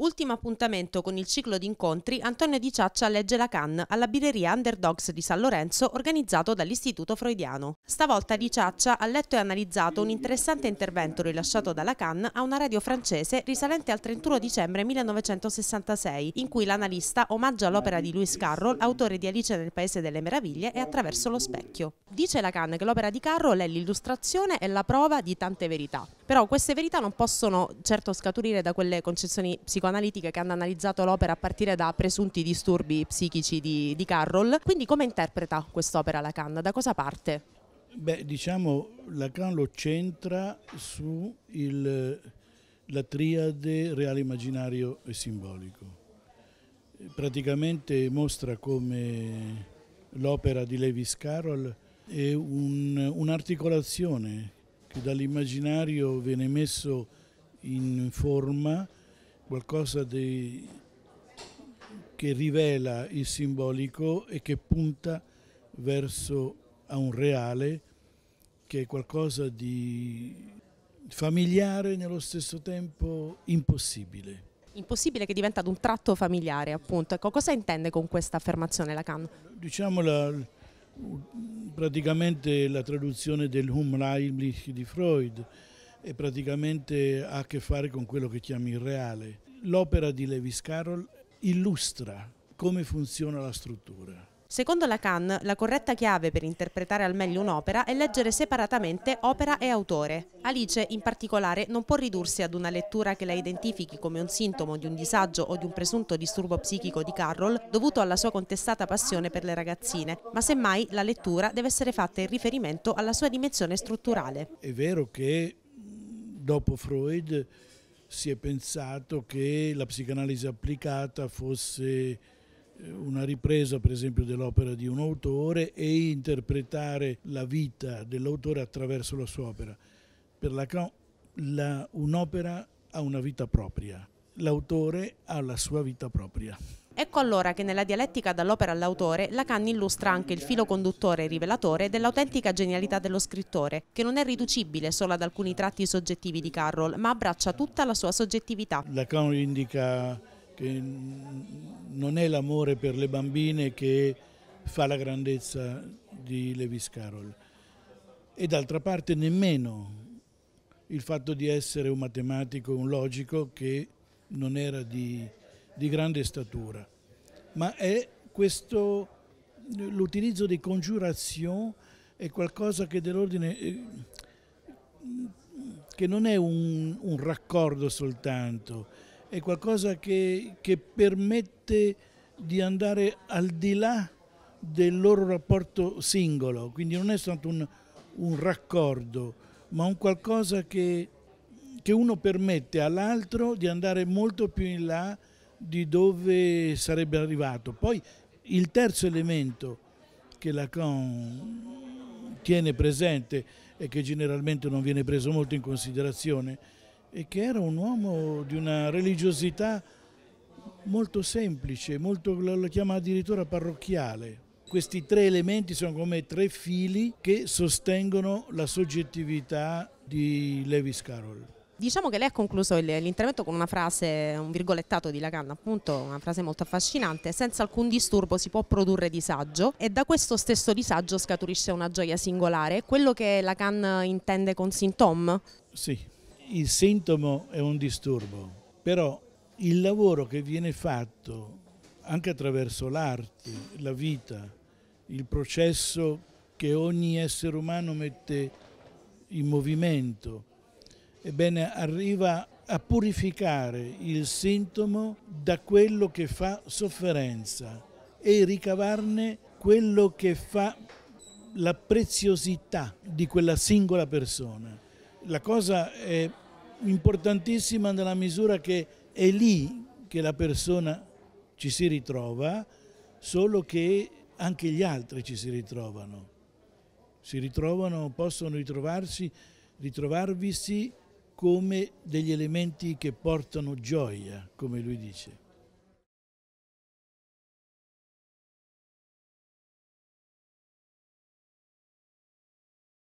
Ultimo appuntamento con il ciclo di incontri, Antonio Di Ciaccia legge la Cannes alla birreria Underdogs di San Lorenzo organizzato dall'Istituto Freudiano. Stavolta Di Ciaccia ha letto e analizzato un interessante intervento rilasciato dalla Cannes a una radio francese risalente al 31 dicembre 1966, in cui l'analista omaggia l'opera di Lewis Carroll, autore di Alice nel Paese delle Meraviglie e Attraverso lo specchio. Dice la Cannes che l'opera di Carroll è l'illustrazione e la prova di tante verità. Però queste verità non possono certo scaturire da quelle concezioni psicoanalitiche che hanno analizzato l'opera a partire da presunti disturbi psichici di, di Carroll. Quindi come interpreta quest'opera Lacan? Da cosa parte? Beh, diciamo, Lacan lo centra su il, la triade reale immaginario e simbolico. Praticamente mostra come l'opera di Lewis Carroll è un, un'articolazione che dall'immaginario viene messo in forma qualcosa di, che rivela il simbolico e che punta verso a un reale che è qualcosa di familiare nello stesso tempo impossibile. Impossibile che diventa un tratto familiare, appunto. Ecco, cosa intende con questa affermazione Lacan? Diciamo la, praticamente la traduzione del Unheimlich di Freud e praticamente ha a che fare con quello che chiami il reale. L'opera di Lewis Carroll illustra come funziona la struttura. Secondo Lacan, la corretta chiave per interpretare al meglio un'opera è leggere separatamente opera e autore. Alice, in particolare, non può ridursi ad una lettura che la identifichi come un sintomo di un disagio o di un presunto disturbo psichico di Carroll dovuto alla sua contestata passione per le ragazzine, ma semmai la lettura deve essere fatta in riferimento alla sua dimensione strutturale. È vero che dopo Freud si è pensato che la psicanalisi applicata fosse una ripresa per esempio dell'opera di un autore e interpretare la vita dell'autore attraverso la sua opera. Per Lacan un'opera ha una vita propria, l'autore ha la sua vita propria. Ecco allora che nella dialettica dall'opera all'autore Lacan illustra anche il filo conduttore e rivelatore dell'autentica genialità dello scrittore, che non è riducibile solo ad alcuni tratti soggettivi di Carroll, ma abbraccia tutta la sua soggettività. Lacan indica che non è l'amore per le bambine che fa la grandezza di Lewis Carroll. E d'altra parte nemmeno il fatto di essere un matematico, un logico che non era di di grande statura, ma è questo, l'utilizzo di congiurazione è qualcosa che dell'ordine, eh, che non è un, un, raccordo soltanto, è qualcosa che, che permette di andare al di là del loro rapporto singolo, quindi non è stato un, un raccordo, ma un qualcosa che, che uno permette all'altro di andare molto più in là di dove sarebbe arrivato. Poi il terzo elemento che Lacan tiene presente e che generalmente non viene preso molto in considerazione è che era un uomo di una religiosità molto semplice, molto, lo chiama addirittura parrocchiale. Questi tre elementi sono come tre fili che sostengono la soggettività di Lewis Carroll. Diciamo che lei ha concluso l'intervento con una frase, un virgolettato di Lacan, appunto, una frase molto affascinante, senza alcun disturbo si può produrre disagio e da questo stesso disagio scaturisce una gioia singolare, quello che Lacan intende con sintom? Sì, il sintomo è un disturbo, però il lavoro che viene fatto anche attraverso l'arte, la vita, il processo che ogni essere umano mette in movimento, ebbene arriva a purificare il sintomo da quello che fa sofferenza e ricavarne quello che fa la preziosità di quella singola persona. La cosa è importantissima nella misura che è lì che la persona ci si ritrova, solo che anche gli altri ci si ritrovano. Si ritrovano, possono ritrovarsi, ritrovarvisi come degli elementi che portano gioia, come lui dice.